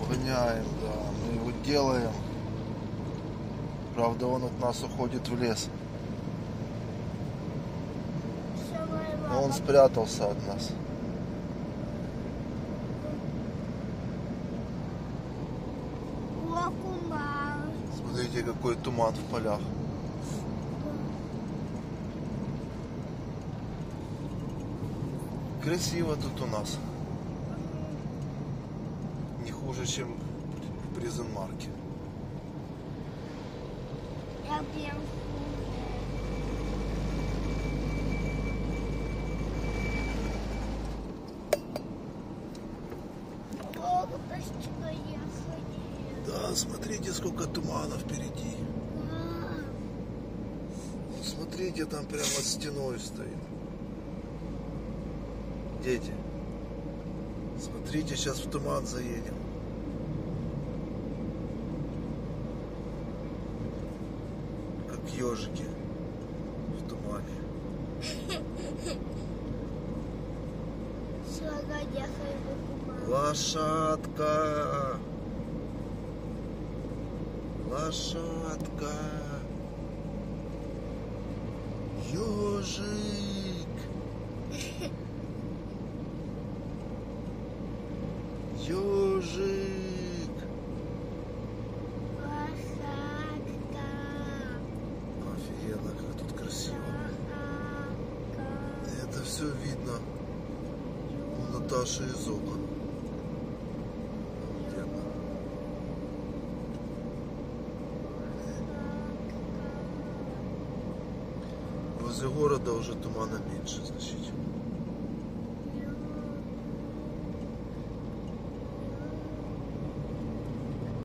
Обгоняем, да. Мы его делаем. Правда, он от нас уходит в лес. Но он спрятался от нас. Смотрите, какой туман в полях. Красиво тут у нас. Хуже, чем. Я прям почти доехали. Да, смотрите, сколько тумана впереди. Смотрите, там прямо стеной стоит. Дети, смотрите, сейчас в туман заедем. Ежики в тумане. Лошадка. Лошадка. Ежик. Ежик. все видно у Наташи из окон. Возле города уже тумана меньше значительно.